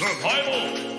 Survival!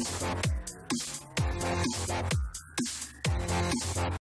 Bye.